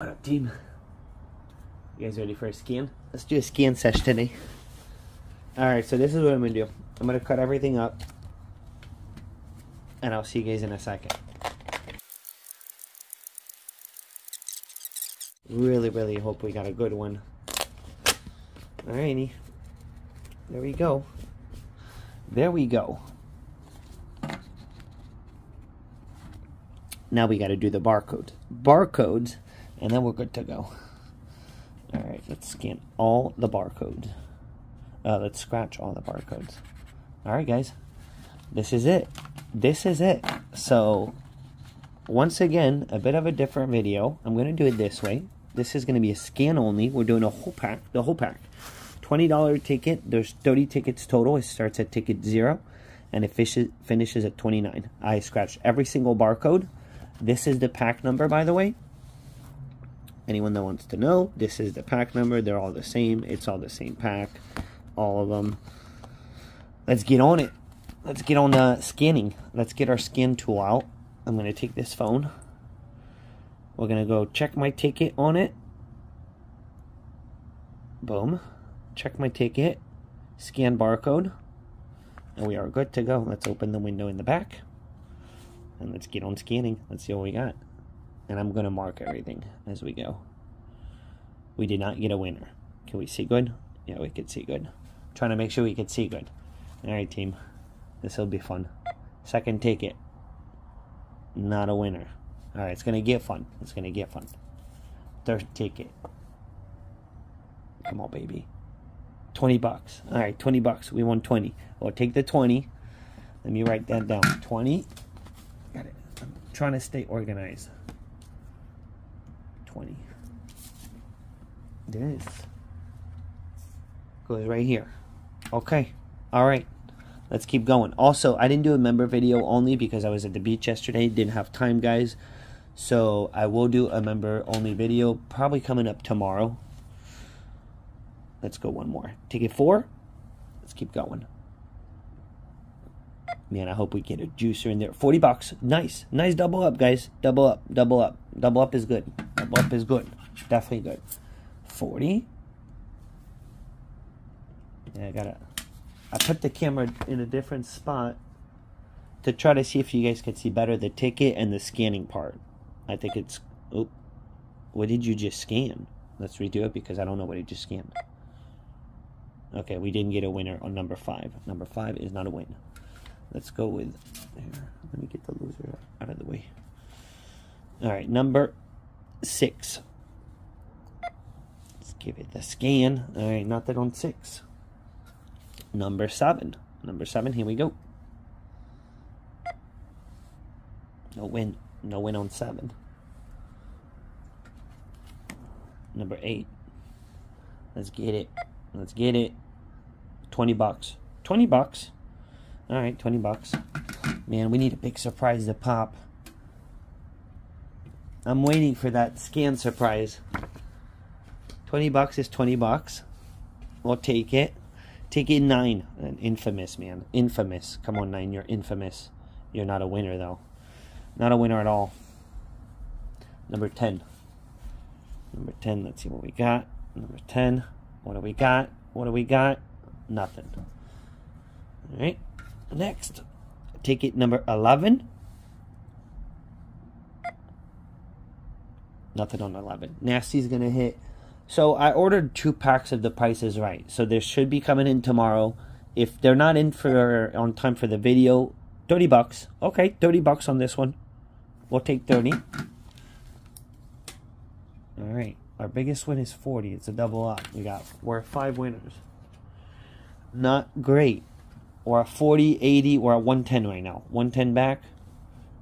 What up, team? You guys ready for a scan? Let's do a scan session today. Alright, so this is what I'm gonna do. I'm gonna cut everything up. And I'll see you guys in a second. Really, really hope we got a good one. Alrighty. There we go. There we go. Now we got to do the barcode. Barcodes, and then we're good to go. All right, let's scan all the barcodes. Uh, let's scratch all the barcodes. All right, guys, this is it. This is it. So, once again, a bit of a different video. I'm going to do it this way. This is going to be a scan only. We're doing a whole pack, the whole pack. $20 ticket. There's 30 tickets total. It starts at ticket zero and it finishes at 29. I scratched every single barcode. This is the pack number, by the way. Anyone that wants to know, this is the pack number. They're all the same. It's all the same pack. All of them. Let's get on it. Let's get on the scanning. Let's get our scan tool out. I'm going to take this phone. We're going to go check my ticket on it. Boom. Check my ticket. Scan barcode. And we are good to go. Let's open the window in the back. And let's get on scanning. Let's see what we got. And I'm going to mark everything as we go. We did not get a winner. Can we see good? Yeah, we could see good. trying to make sure we could see good. All right, team. This will be fun. Second ticket. Not a winner. All right, it's going to get fun. It's going to get fun. Third ticket. Come on, baby. 20 bucks. All right, 20 bucks. We won 20. Well, take the 20. Let me write that down. 20 Got it. I'm trying to stay organized. 20. This goes right here. Okay. All right. Let's keep going. Also, I didn't do a member video only because I was at the beach yesterday. Didn't have time, guys. So I will do a member only video probably coming up tomorrow. Let's go one more. Ticket four. Let's keep going. Man, I hope we get a juicer in there. 40 bucks. Nice. Nice double up, guys. Double up. Double up. Double up is good. Double up is good. Definitely good. 40. Yeah, I gotta... I put the camera in a different spot to try to see if you guys can see better the ticket and the scanning part. I think it's... Oh, what did you just scan? Let's redo it because I don't know what he just scanned. Okay, we didn't get a winner on number five. Number five is not a win. Let's go with. Here, let me get the loser out of the way. All right, number six. Let's give it the scan. All right, not that on six. Number seven. Number seven, here we go. No win. No win on seven. Number eight. Let's get it. Let's get it. 20 bucks. 20 bucks. All right, 20 bucks. Man, we need a big surprise to pop. I'm waiting for that scan surprise. 20 bucks is 20 bucks. We'll take it. Take it nine. An infamous, man. Infamous. Come on, nine. You're infamous. You're not a winner, though. Not a winner at all. Number 10. Number 10. Let's see what we got. Number 10. What do we got? What do we got? Nothing. All right. Next, ticket number 11. Nothing on 11. Nasty's going to hit. So I ordered two packs of the prices right. So they should be coming in tomorrow. If they're not in for on time for the video, 30 bucks. Okay, 30 bucks on this one. We'll take 30. All right. Our biggest win is 40. It's a double up. We got we're five winners. Not great. We're at 40, 80, we're at 110 right now. 110 back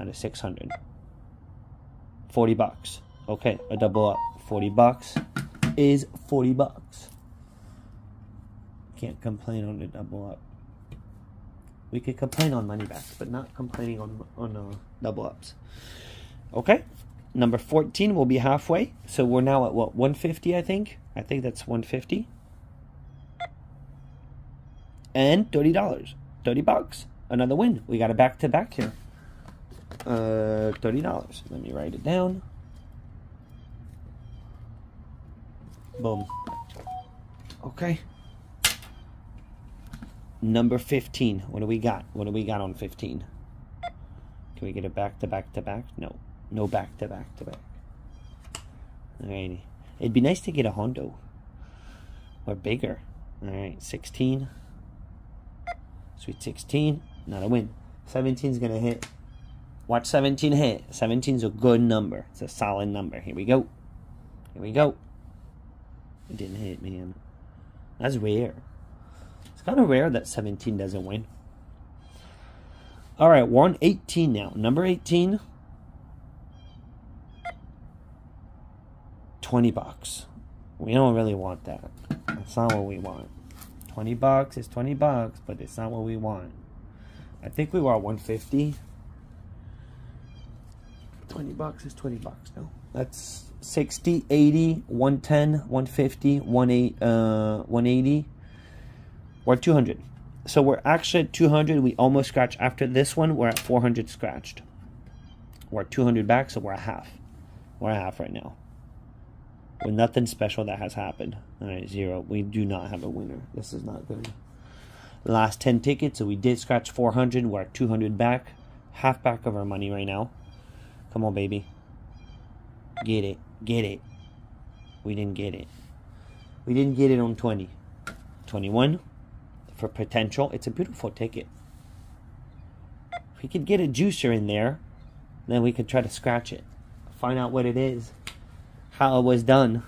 out a 600. 40 bucks. Okay, a double up. 40 bucks is 40 bucks. Can't complain on the double up. We could complain on money backs, but not complaining on on uh, double ups. Okay, number 14 will be halfway. So we're now at what 150, I think. I think that's 150 and thirty dollars, thirty bucks, another win. We got a back to back here. Uh, thirty dollars. Let me write it down. Boom. Okay. Number 15. What do we got? What do we got on 15? Can we get it back to back to back? No. No back to back to back. Alrighty. It'd be nice to get a Hondo. Or bigger. Alright, 16. Sweet 16. Not a win. 17's gonna hit. Watch 17 hit. 17's a good number. It's a solid number. Here we go. Here we go. It didn't hit, man. That's rare. It's kind of rare that 17 doesn't win. All right, we're on 18 now. Number 18. 20 bucks. We don't really want that. That's not what we want. 20 bucks is 20 bucks, but it's not what we want. I think we were at 150. 20 bucks is 20 bucks, no? That's 60, 80, 110, 150, 18, uh, 180. We're 200. So we're actually at 200. We almost scratched. After this one, we're at 400 scratched. We're at 200 back, so we're at half. We're at half right now. With nothing special that has happened. All right, zero. We do not have a winner. This is not good. Last 10 tickets, so we did scratch 400. We're at 200 back. Half back of our money right now. Come on, baby. Get it. Get it. We didn't get it. We didn't get it on 20. 21 for potential. It's a beautiful ticket. If we could get a juicer in there, then we could try to scratch it. Find out what it is. How it was done.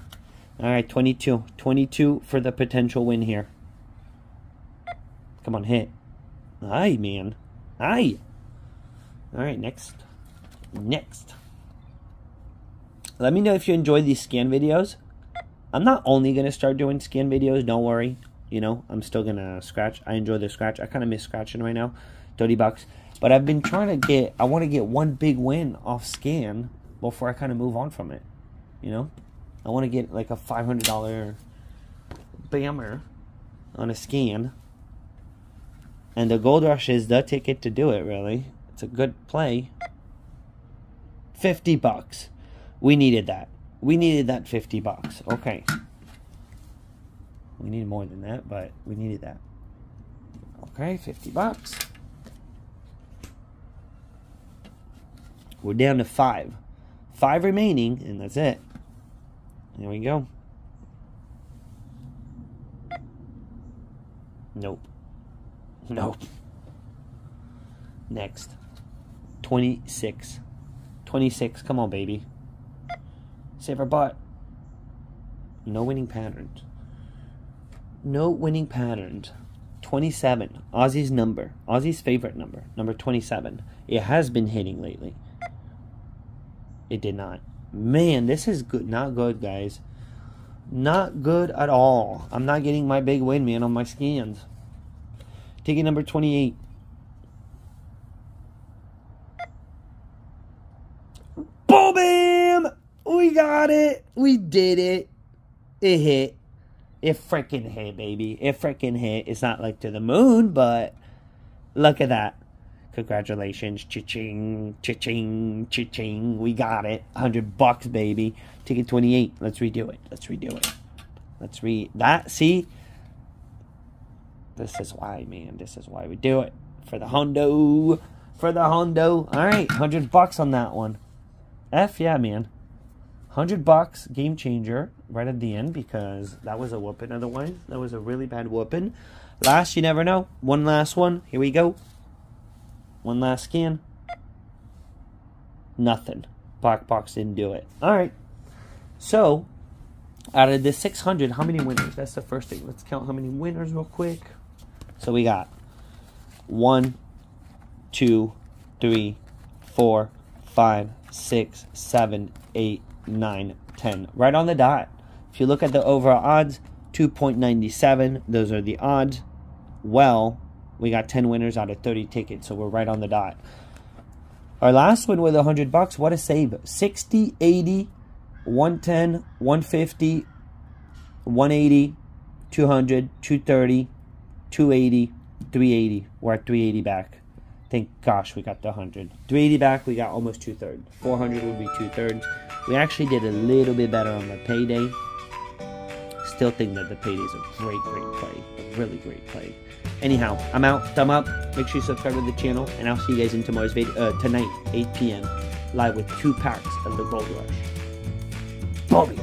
Alright, 22. 22 for the potential win here. Come on, hit. Aye, man. Aye. Alright, next. Next. Let me know if you enjoy these scan videos. I'm not only going to start doing scan videos, don't worry. You know, I'm still going to scratch. I enjoy the scratch. I kind of miss scratching right now. 30 bucks. But I've been trying to get, I want to get one big win off scan before I kind of move on from it. You know? I want to get like a $500 bammer on a scan. And the Gold Rush is the ticket to do it, really. It's a good play. 50 bucks. We needed that. We needed that 50 bucks. Okay. We needed more than that, but we needed that. Okay, 50 bucks. We're down to five. Five remaining, and that's it. There we go. Nope. Nope. Next. 26. 26. Come on, baby. Save our butt. No winning patterns. No winning patterns. 27. Aussie's number. Aussie's favorite number. Number 27. It has been hitting lately. It did not. Man, this is good. Not good, guys. Not good at all. I'm not getting my big win, man, on my scans. Ticket number 28. Boom! Bam! We got it. We did it. It hit. It freaking hit, baby. It freaking hit. It's not like to the moon, but look at that. Congratulations. Cha-ching, cha-ching, cha-ching. We got it. 100 bucks, baby. Ticket 28. Let's redo it. Let's redo it. Let's read that. See? This is why, man. This is why we do it. For the Hondo. For the Hondo. All right. 100 bucks on that one. F yeah, man. 100 bucks, game changer, right at the end because that was a whooping otherwise. That was a really bad whooping. Last, you never know. One last one. Here we go. One last scan. Nothing. Black box didn't do it. All right. So, out of the 600, how many winners? That's the first thing. Let's count how many winners real quick. So we got one, two, three, four, five, six, seven, eight, nine, ten. Right on the dot. If you look at the overall odds, 2.97. Those are the odds. Well, we got 10 winners out of 30 tickets, so we're right on the dot. Our last one with 100 bucks, what a save. 60, 80, 110, 150, 180, 200, 230, 280, 380. We're at 380 back. Thank gosh we got the 100. 380 back, we got almost two thirds. 400 would be two thirds. We actually did a little bit better on the payday. Still think that the payday is a great, great play. A really great play. Anyhow, I'm out. Thumb up. Make sure you subscribe to the channel, and I'll see you guys in tomorrow's video. Uh, tonight, 8 p.m. live with two packs of the Gold Rush. Bobby.